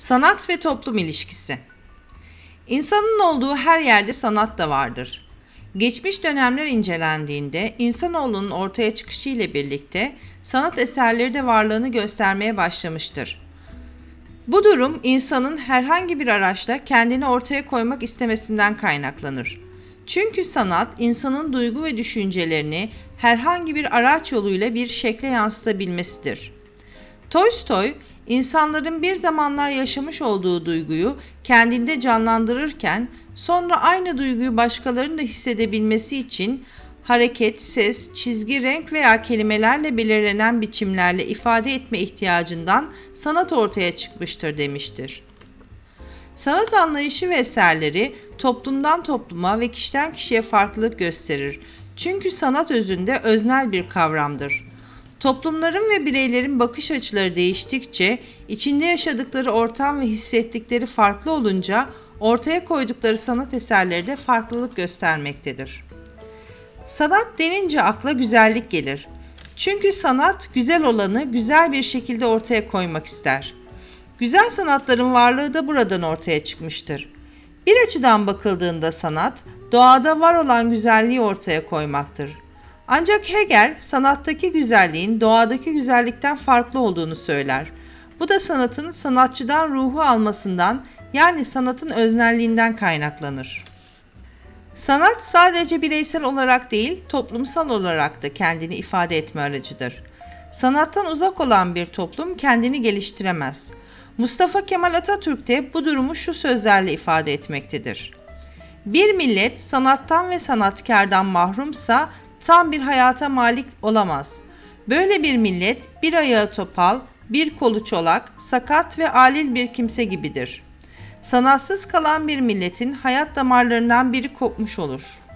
Sanat ve toplum ilişkisi. İnsanın olduğu her yerde sanat da vardır. Geçmiş dönemler incelendiğinde insanoğlunun ortaya çıkışı ile birlikte sanat eserleri de varlığını göstermeye başlamıştır. Bu durum insanın herhangi bir araçla kendini ortaya koymak istemesinden kaynaklanır. Çünkü sanat insanın duygu ve düşüncelerini herhangi bir araç yoluyla bir şekle yansıtabilmesidir. Tolstoy insanların bir zamanlar yaşamış olduğu duyguyu kendinde canlandırırken sonra aynı duyguyu başkalarının da hissedebilmesi için hareket, ses, çizgi, renk veya kelimelerle belirlenen biçimlerle ifade etme ihtiyacından sanat ortaya çıkmıştır demiştir. Sanat anlayışı ve eserleri toplumdan topluma ve kişiden kişiye farklılık gösterir. Çünkü sanat özünde öznel bir kavramdır. Toplumların ve bireylerin bakış açıları değiştikçe, içinde yaşadıkları ortam ve hissettikleri farklı olunca ortaya koydukları sanat eserleri de farklılık göstermektedir. Sanat denince akla güzellik gelir. Çünkü sanat güzel olanı güzel bir şekilde ortaya koymak ister. Güzel sanatların varlığı da buradan ortaya çıkmıştır. Bir açıdan bakıldığında sanat, doğada var olan güzelliği ortaya koymaktır. Ancak Hegel sanattaki güzelliğin doğadaki güzellikten farklı olduğunu söyler. Bu da sanatın sanatçıdan ruhu almasından yani sanatın öznelliğinden kaynaklanır. Sanat sadece bireysel olarak değil, toplumsal olarak da kendini ifade etme aracıdır. Sanattan uzak olan bir toplum kendini geliştiremez. Mustafa Kemal Atatürk de bu durumu şu sözlerle ifade etmektedir. Bir millet sanattan ve sanatkardan mahrumsa tam bir hayata malik olamaz. Böyle bir millet bir ayağı topal, bir kolu çolak, sakat ve alil bir kimse gibidir. Sanatsız kalan bir milletin hayat damarlarından biri kopmuş olur.''